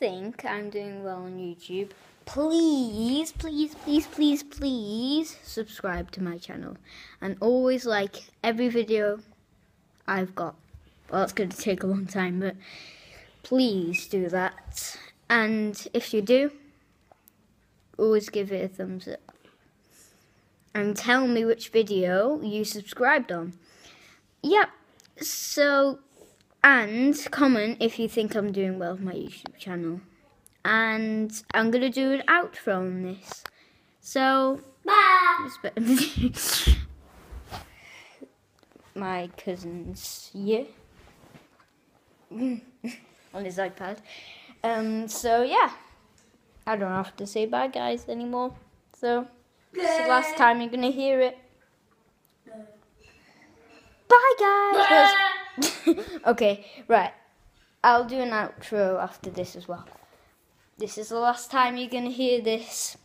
think I'm doing well on YouTube, please, please, please, please, please subscribe to my channel and always like every video I've got. Well, it's going to take a long time, but please do that. And if you do, always give it a thumbs up. And tell me which video you subscribed on. Yep. So, and comment if you think I'm doing well with my YouTube channel. And I'm going to do an outro on this. So, Bye. my cousin's yeah on his iPad. Um, so yeah, I don't have to say bye guys anymore. So this is the last time you're gonna hear it. Bye guys. okay, right. I'll do an outro after this as well. This is the last time you're gonna hear this.